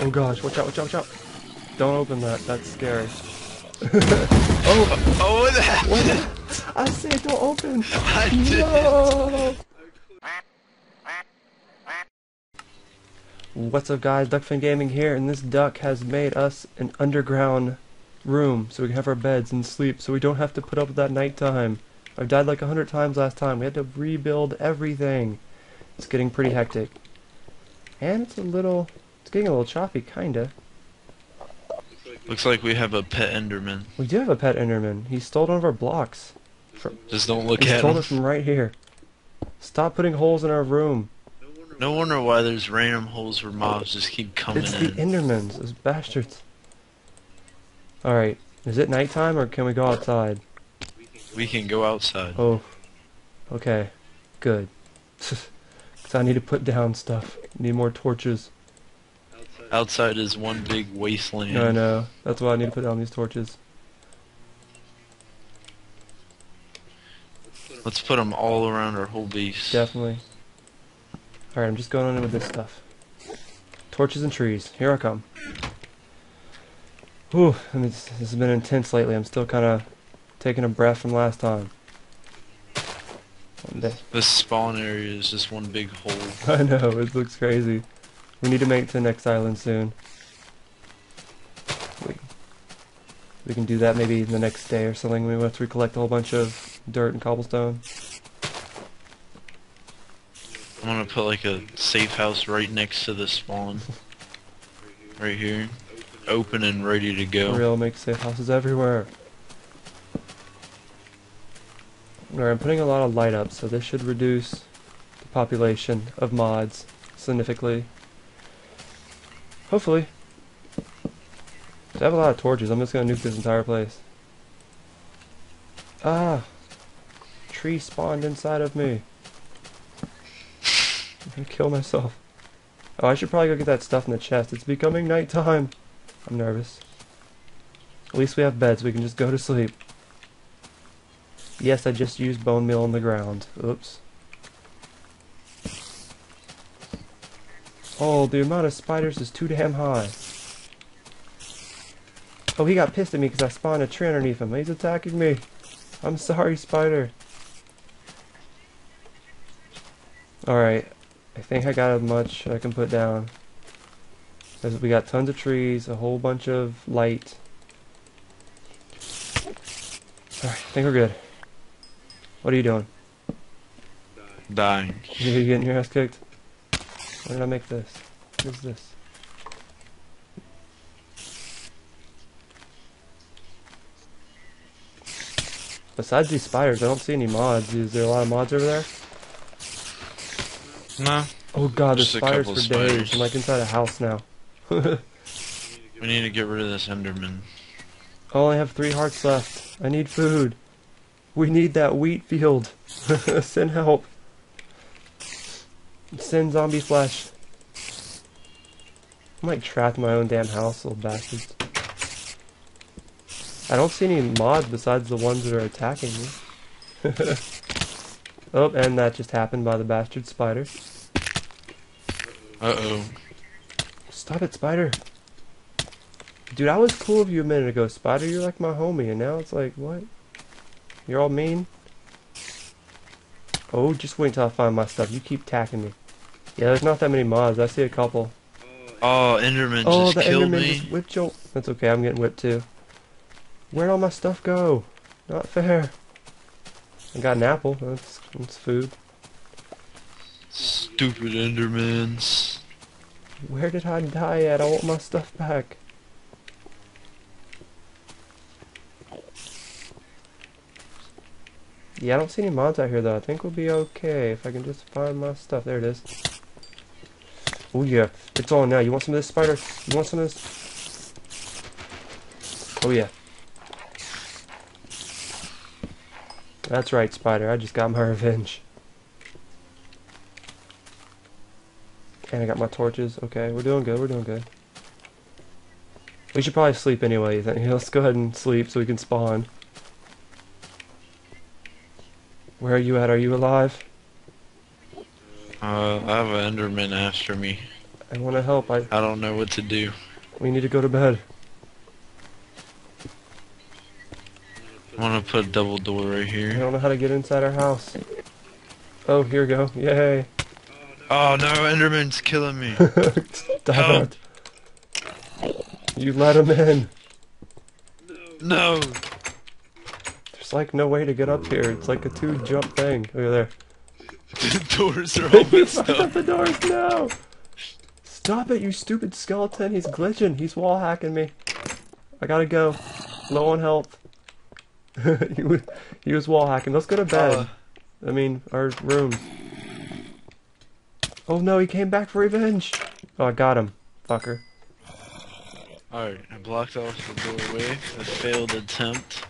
Oh gosh, watch out, watch out, watch out. Don't open that, that's scary. oh, Oh, oh what the hell? what? I said don't open. I. No. What's up guys, Duckfin Gaming here, and this duck has made us an underground room so we can have our beds and sleep so we don't have to put up with that nighttime. I've died like a hundred times last time. We had to rebuild everything. It's getting pretty hectic. And it's a little, it's getting a little choppy, kinda. Looks like we have a pet Enderman. We do have a pet Enderman. He stole one of our blocks. Just don't look He at him. He stole it from right here. Stop putting holes in our room. No wonder why there's random holes where mobs just keep coming It's the in. Endermans, those bastards. Alright, is it nighttime or can we go outside? We can go outside. Oh, okay, good. Because I need to put down stuff. Need more torches. Outside is one big wasteland. I know, that's why I need to put down these torches. Let's put them all around our whole base. Definitely. Alright, I'm just going on in with this stuff. Torches and trees, here I come. Whew, I mean, this, this has been intense lately. I'm still kind of taking a breath from last time. This spawn area is just one big hole. I know, it looks crazy. We need to make it to the next island soon. We, we can do that maybe the next day or something. We have to collect a whole bunch of dirt and cobblestone. I'm gonna put like a safe house right next to the spawn. Right here. Open and ready to go. real, make safe houses everywhere. Alright, I'm putting a lot of light up, so this should reduce the population of mods significantly. Hopefully. I have a lot of torches, I'm just gonna nuke this entire place. Ah! Tree spawned inside of me. I'm gonna kill myself. Oh, I should probably go get that stuff in the chest. It's becoming nighttime. I'm nervous. At least we have beds. We can just go to sleep. Yes, I just used bone meal on the ground. Oops. Oh, the amount of spiders is too damn high. Oh, he got pissed at me because I spawned a tree underneath him. He's attacking me. I'm sorry, spider. Alright. I think I got as much I can put down. We got tons of trees, a whole bunch of light. Alright, I think we're good. What are you doing? Dying. You getting your ass kicked? Why did I make this? What is this? Besides these spires, I don't see any mods. Is there a lot of mods over there? No. Oh god, there's spires a spiders for days. spiders. I'm like inside a house now. We need to get rid of this Enderman. I only have three hearts left. I need food. We need that wheat field. Send help. Send zombie flesh. I'm like trapped in my own damn house, little bastards. I don't see any mods besides the ones that are attacking me. oh, and that just happened by the bastard spider. Uh oh. Stop it, Spider. Dude, I was cool of you a minute ago, Spider. You're like my homie, and now it's like, what? You're all mean? Oh, just wait until I find my stuff. You keep tacking me. Yeah, there's not that many mods. I see a couple. Oh, Enderman oh, just the killed Enderman me. just whipped you. That's okay, I'm getting whipped too. Where'd all my stuff go? Not fair. I got an apple. That's, that's food. Stupid Endermans. Where did I die at? I want my stuff back. Yeah, I don't see any mods out here though. I think we'll be okay if I can just find my stuff. There it is. Oh yeah, it's on now. You want some of this, Spider? You want some of this? Oh yeah. That's right, Spider. I just got my revenge. And I got my torches. Okay, we're doing good. We're doing good. We should probably sleep anyway. Let's go ahead and sleep so we can spawn. Where are you at? Are you alive? Uh, I have an Enderman after me. I want to help. I I don't know what to do. we need to go to bed. I want to put a double door right here. I don't know how to get inside our house. Oh, here we go. Yay. Oh no, Enderman's killing me. Stop Help. You let him in. no. There's like no way to get up here. It's like a two jump thing. Look at The doors are open. He fucked up the doors. No. Stop it, you stupid skeleton. He's glitching. He's wall hacking me. I gotta go. Low on health. he, was, he was wall hacking. Let's go to bed. Uh, I mean, our rooms. Oh no, he came back for revenge. Oh, I got him. Fucker. Alright, I blocked off the doorway. A failed attempt.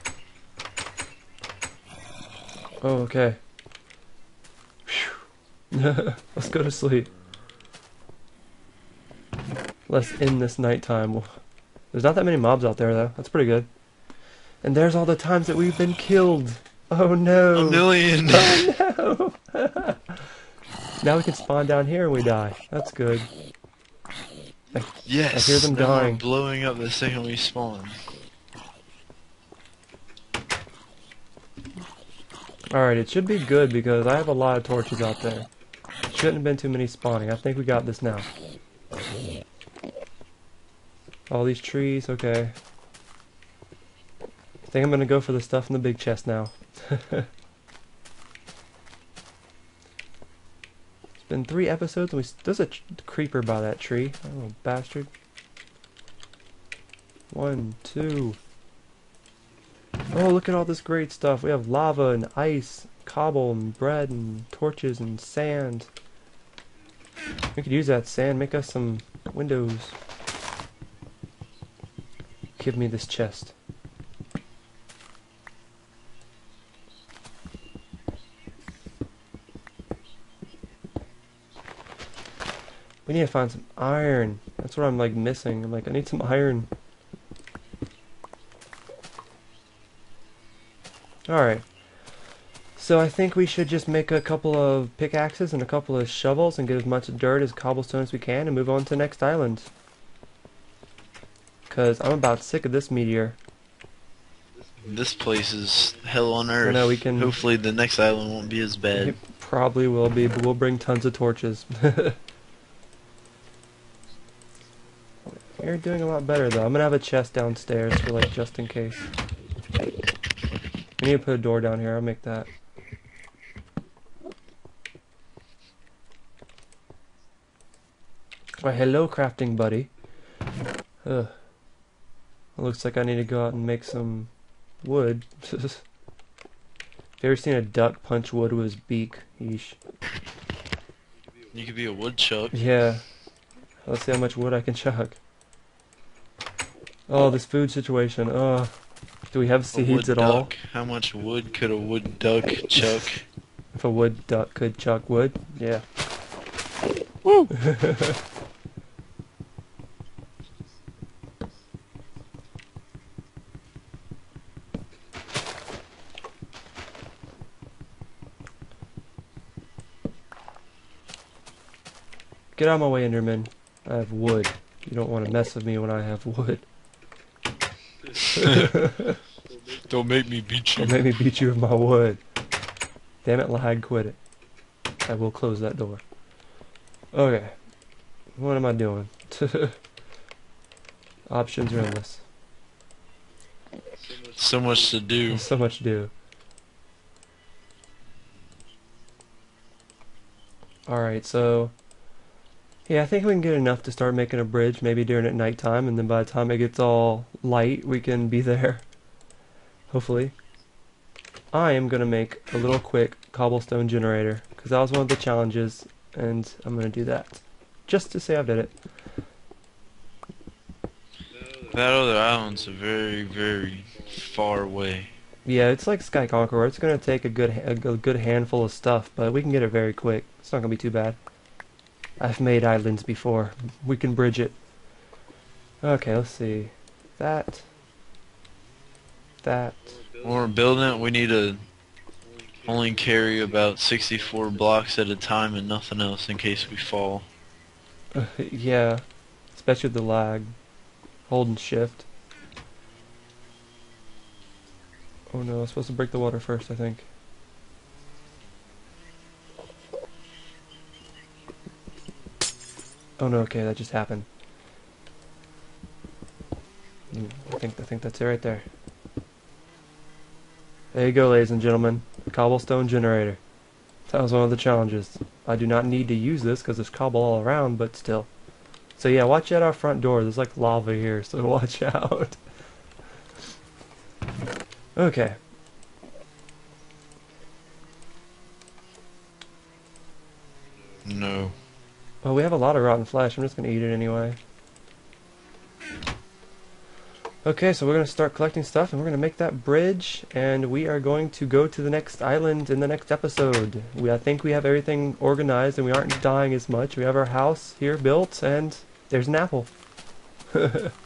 Oh, okay. Let's go to sleep. Let's end this nighttime. There's not that many mobs out there, though. That's pretty good. And there's all the times that we've been killed. Oh no. A million. Oh no. now we can spawn down here and we die. That's good. yes. I hear them dying. blowing up the second we spawn. Alright, it should be good because I have a lot of torches out there. Shouldn't have been too many spawning. I think we got this now. All these trees, okay. I think I'm gonna go for the stuff in the big chest now. it's been three episodes and we. There's a creeper by that tree. Oh, little bastard. One, two. Oh, look at all this great stuff. We have lava and ice, cobble and bread and torches and sand. We could use that sand, make us some windows. Give me this chest. We need to find some iron. That's what I'm like missing. I'm like, I need some iron. Alright. So I think we should just make a couple of pickaxes and a couple of shovels and get as much dirt as cobblestone as we can and move on to the next island. Cause I'm about sick of this meteor. This place is hell on earth. know, we can- Hopefully the next island won't be as bad. It probably will be, but we'll bring tons of torches. You're doing a lot better though. I'm gonna have a chest downstairs for like just in case. We need to put a door down here. I'll make that. Why, hello, crafting buddy. Ugh. Looks like I need to go out and make some wood. Have you ever seen a duck punch wood with his beak? Yeesh. You could be a woodchuck. Yeah. Let's see how much wood I can chuck. Oh, this food situation. Oh. Do we have seeds at all? How much wood could a wood duck chuck? If a wood duck could chuck wood? Yeah. Woo! Get out of my way, Enderman. I have wood. You don't want to mess with me when I have wood. Don't make me beat you. Don't make me beat you with my wood. Damn it, lag, quit it. I will close that door. Okay. What am I doing? Options are endless. So much to do. There's so much to do. Alright, so... Yeah, I think we can get enough to start making a bridge, maybe during at nighttime, and then by the time it gets all light, we can be there. Hopefully. I am going to make a little quick cobblestone generator, because that was one of the challenges, and I'm going to do that. Just to say I've did it. That other island's a very, very far away. Yeah, it's like Sky Conqueror. It's gonna take a good a good good handful of stuff, but we can get it very quick. It's not gonna be too bad. I've made islands before. We can bridge it. Okay, let's see. That. That. When we're building it, we need to only carry about 64 blocks at a time and nothing else in case we fall. yeah, especially with the lag. Holding shift. Oh no, I'm supposed to break the water first, I think. Oh no, okay, that just happened. Mm, I think I think that's it right there. There you go, ladies and gentlemen. Cobblestone generator. That was one of the challenges. I do not need to use this because there's cobble all around, but still. So yeah, watch out our front door. There's like lava here, so watch out. okay. No. Well, we have a lot of rotten flesh. I'm just gonna eat it anyway. Okay, so we're gonna start collecting stuff, and we're gonna make that bridge, and we are going to go to the next island in the next episode. We, I think we have everything organized, and we aren't dying as much. We have our house here built, and there's an apple.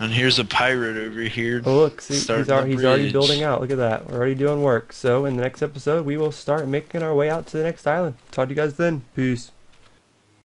And here's a pirate over here. Oh look, see, he's, he's already building out. Look at that. We're already doing work. So in the next episode, we will start making our way out to the next island. Talk to you guys then. Peace.